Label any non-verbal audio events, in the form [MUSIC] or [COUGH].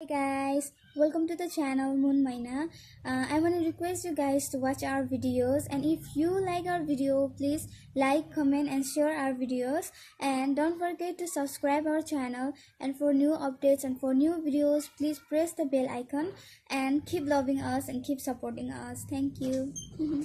Hey guys, welcome to the channel Moon Maina. Uh, I want to request you guys to watch our videos and if you like our video, please like, comment and share our videos and don't forget to subscribe our channel and for new updates and for new videos, please press the bell icon and keep loving us and keep supporting us. Thank you. [LAUGHS]